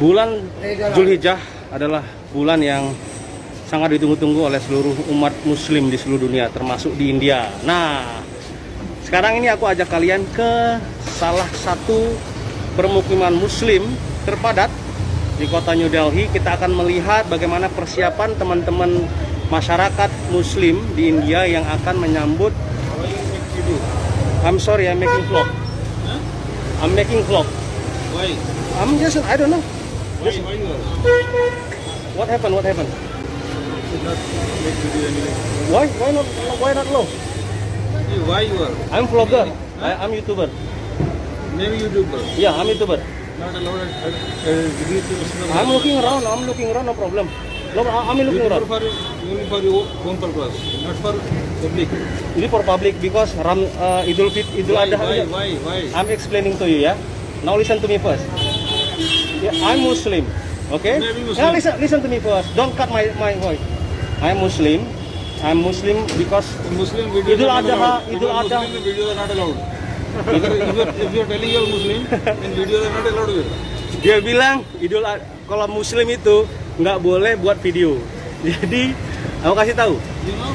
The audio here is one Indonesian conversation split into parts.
Bulan Zulhijjah adalah bulan yang sangat ditunggu-tunggu oleh seluruh umat muslim di seluruh dunia termasuk di India. Nah, sekarang ini aku ajak kalian ke salah satu permukiman muslim terpadat di kota New Delhi. Kita akan melihat bagaimana persiapan teman-teman masyarakat muslim di India yang akan menyambut I'm sorry, I'm making vlog. I'm making vlog. Why? I'm just I don't know. What happened? What happened? Why? Why not? Why not low? Why you are? I'm vlogger. I, I'm YouTuber. Maybe YouTuber. Yeah, I'm YouTuber. Not allowed at, uh, Muslim. I'm looking around. I'm looking around. No problem. No, I'm looking around. for only for your own purpose, not for public. Ini for public because Ram uh, Idul Fit Idul Why, Adha. why, why, why? I'm explaining to you. Yeah. Now listen to me first. Yeah, I'm Muslim. Okay. Muslim. Now listen, listen to me first. Don't cut my my voice. I'm Muslim. I'm Muslim because Muslim videos Idul Adha. Idul Adha. Muslim videos are not allowed. if, you're, if, you're, telling you're Muslim, then videos are not allowed dia bilang Idul Ad- kalau Muslim itu nggak boleh buat video. Jadi aku kasih tahu. You know?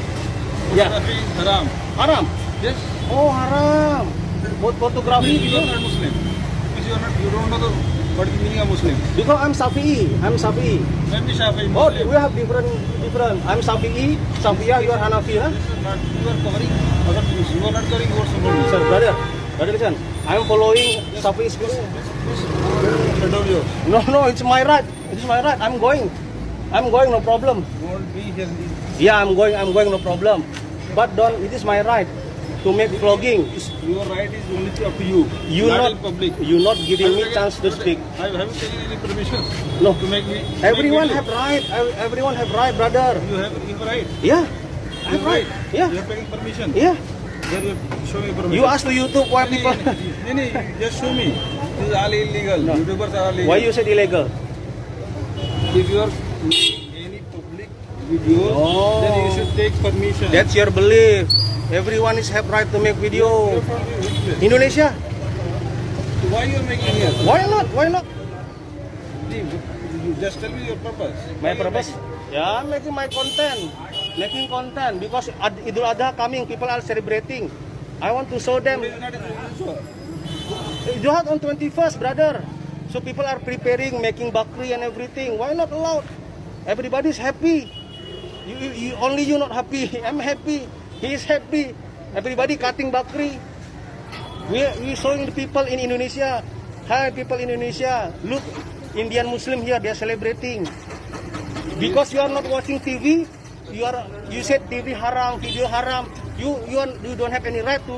Yeah. Photography haram. Haram. Yes. Oh haram. Buat fotografi You video. are not Muslim. You are not, you don't know the, what is the meaning of Muslim. Because I'm Safi'i. I'm Safi'i. Maybe Shafi'i Oh, we have different different. I'm Safi'i. Safiyah, you are Hanafi, huh? Not, you are covering other things. You are not covering your symbol. Sir, brother, brother, listen. I'm following Safi'i's. Shut down yours. No, no, it's my right. It's my right. I'm going. I'm going, no problem. Won't be here. Yeah, I'm going. I'm going, no problem. But don't. It is my right to make vlogging. Your right is only up to you. You not, not, public. you not giving me chance to speak. I haven't taken any permission No. to make me. to Everyone make have right. Everyone have right, brother. You have, you have right. Yeah, I have right. Yeah, You have taken permission. yeah. Then you show me permission. You ask to YouTube why people. No, no, just show me. This is all illegal. No. YouTubers are illegal. Why you said illegal? If you are making any public video, Oh. then you should take permission. That's your belief. Everyone is have right to make video. Indonesia? Why you making here? Why not? Why not? You just tell me your purpose. My purpose? Yeah, I'm making my content. Making content because Ad- Idul Adha coming, people are celebrating. I want to show them. Adha on 21st, brother. So people are preparing, making bakri and everything. Why not allowed? Everybody's happy. You, you, you only you not happy. I'm happy. He is happy. Everybody cutting bakri. We we showing the people in Indonesia. Hi people in Indonesia. Look, Indian Muslim here they are celebrating. Because you are not watching TV, you are you said TV haram, video haram. You you are, you don't have any right to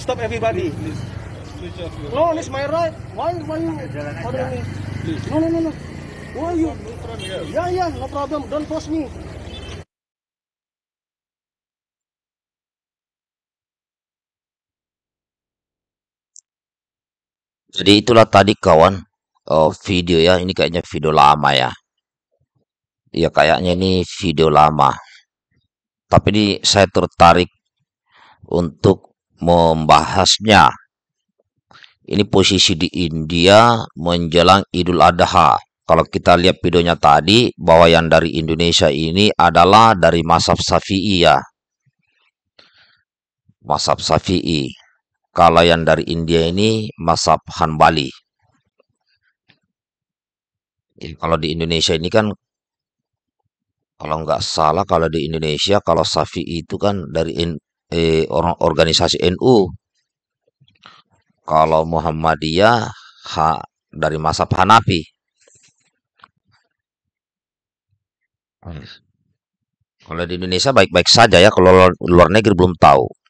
stop everybody. Please. No, it's my right. Why why you bothering me? No no no no. Why you? Yeah yeah, no problem. Don't force me. Jadi itulah tadi kawan eh, video ya. Ini kayaknya video lama ya. Ya kayaknya ini video lama. Tapi ini saya tertarik untuk membahasnya. Ini posisi di India menjelang Idul Adha. Kalau kita lihat videonya tadi, bahwa yang dari Indonesia ini adalah dari Masaf Syafi'i ya. Masaf Syafi'i. Kalau yang dari India ini Masab Hanbali. Ya, kalau di Indonesia ini kan kalau nggak salah kalau di Indonesia kalau Syafi'i itu kan dari eh, orang organisasi NU. Kalau Muhammadiyah ha, dari Masab Hanafi. Kalau di Indonesia baik-baik saja ya, kalau luar luar negeri belum tahu.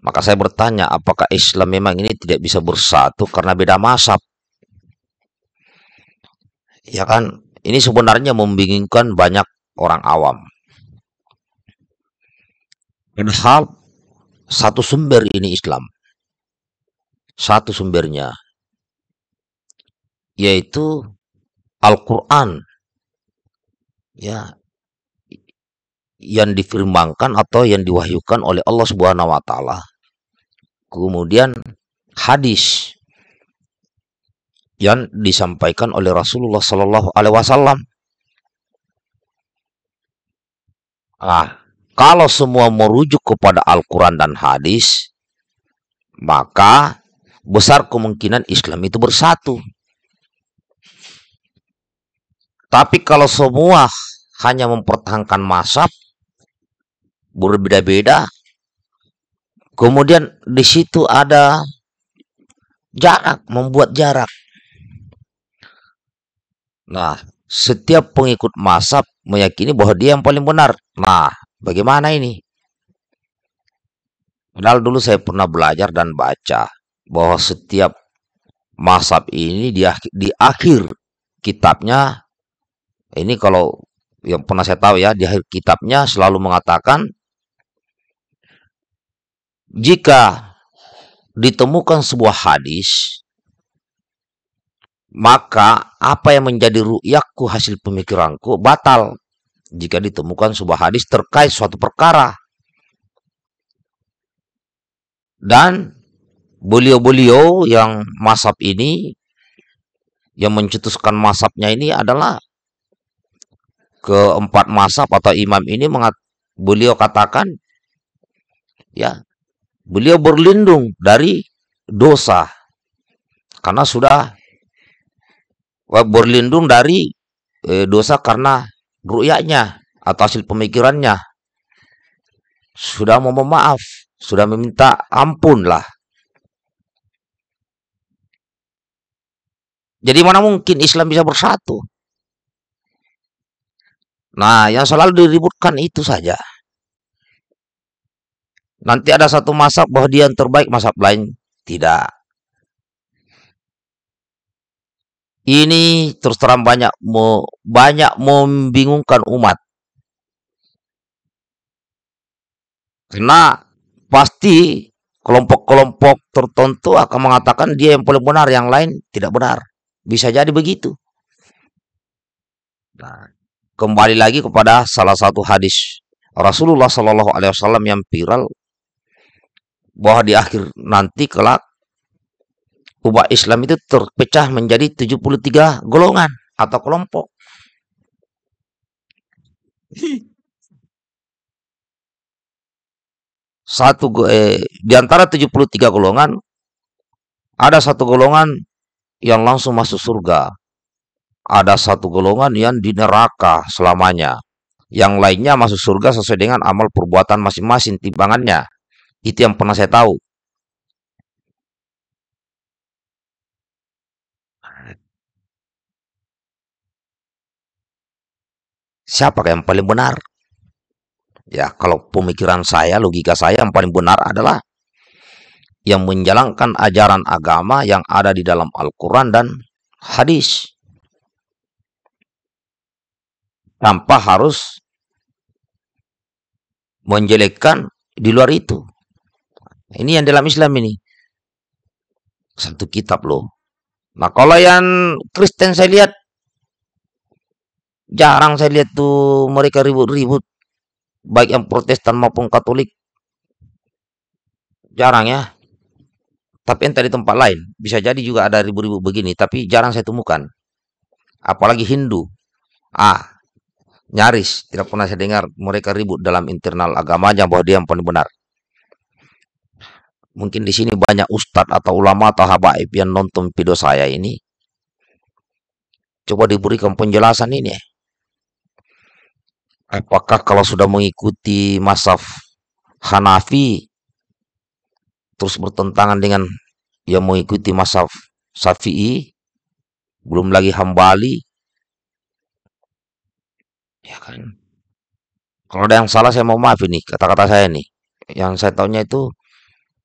Maka saya bertanya, apakah Islam memang ini tidak bisa bersatu karena beda mazhab? Ya kan, ini sebenarnya membingungkan banyak orang awam. Padahal satu sumber ini Islam. Satu sumbernya yaitu Al-Qur'an. Ya, yang difirmankan atau yang diwahyukan oleh Allah Subhanahu wa taala. Kemudian hadis yang disampaikan oleh Rasulullah Shallallahu Alaihi Wasallam. Ah, kalau semua merujuk kepada Al-Quran dan hadis, maka besar kemungkinan Islam itu bersatu. Tapi kalau semua hanya mempertahankan masab berbeda-beda, kemudian di situ ada jarak, membuat jarak. Nah, setiap pengikut masab meyakini bahwa dia yang paling benar. Nah, bagaimana ini? Padahal dulu saya pernah belajar dan baca bahwa setiap masab ini di, di akhir kitabnya ini kalau yang pernah saya tahu ya di akhir kitabnya selalu mengatakan jika ditemukan sebuah hadis maka apa yang menjadi ru'yakku hasil pemikiranku batal. Jika ditemukan sebuah hadis terkait suatu perkara. Dan beliau-beliau yang masab ini yang mencetuskan masabnya ini adalah keempat masab atau imam ini mengat, beliau katakan ya beliau berlindung dari dosa karena sudah berlindung dari e, dosa karena ru'yanya atau hasil pemikirannya. Sudah mau memaaf sudah meminta ampun lah. Jadi mana mungkin Islam bisa bersatu? Nah, yang selalu diributkan itu saja. Nanti ada satu masak bahwa dia yang terbaik, masak lain tidak. Ini terus terang banyak banyak membingungkan umat. Karena pasti kelompok-kelompok tertentu akan mengatakan dia yang paling benar, yang lain tidak benar. Bisa jadi begitu. Nah, kembali lagi kepada salah satu hadis Rasulullah Shallallahu Alaihi Wasallam yang viral bahwa di akhir nanti kelak umat Islam itu terpecah menjadi 73 golongan atau kelompok. Satu eh, di antara 73 golongan ada satu golongan yang langsung masuk surga ada satu golongan yang di neraka selamanya. Yang lainnya masuk surga sesuai dengan amal perbuatan masing-masing timbangannya. Itu yang pernah saya tahu. Siapa yang paling benar? Ya, kalau pemikiran saya, logika saya yang paling benar adalah yang menjalankan ajaran agama yang ada di dalam Al-Quran dan hadis tanpa harus menjelekkan di luar itu. Ini yang dalam Islam ini. Satu kitab loh. Nah kalau yang Kristen saya lihat jarang saya lihat tuh mereka ribut-ribut baik yang Protestan maupun Katolik jarang ya tapi entah di tempat lain bisa jadi juga ada ribu-ribu begini tapi jarang saya temukan apalagi Hindu ah Nyaris tidak pernah saya dengar mereka ribut dalam internal agamanya bahwa dia yang paling benar. Mungkin di sini banyak ustadz atau ulama atau habaib yang nonton video saya ini. Coba diberikan penjelasan ini. Apakah kalau sudah mengikuti masaf Hanafi terus bertentangan dengan yang mengikuti masaf Syafi'i, belum lagi Hambali, Ya kan. Kalau ada yang salah saya mau maaf ini kata-kata saya nih. Yang saya tahunya itu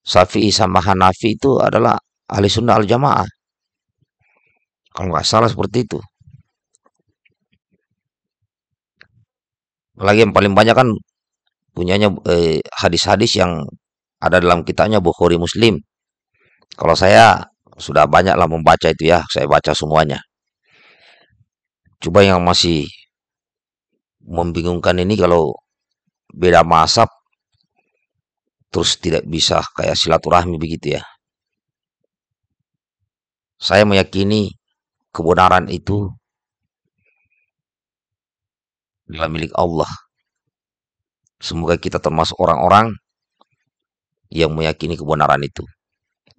Syafi'i sama Hanafi itu adalah ahli sunnah al jamaah. Kalau nggak salah seperti itu. Lagi yang paling banyak kan punyanya eh, hadis-hadis eh, yang ada dalam kitabnya Bukhari Muslim. Kalau saya sudah banyak lah membaca itu ya, saya baca semuanya. Coba yang masih membingungkan ini kalau beda masab terus tidak bisa kayak silaturahmi begitu ya. Saya meyakini kebenaran itu adalah milik Allah. Semoga kita termasuk orang-orang yang meyakini kebenaran itu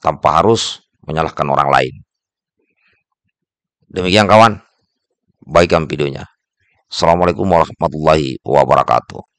tanpa harus menyalahkan orang lain. Demikian kawan, baikkan videonya. Assalamualaikum warahmatullahi wabarakatuh.